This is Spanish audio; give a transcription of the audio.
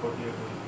porque